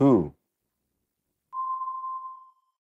Who?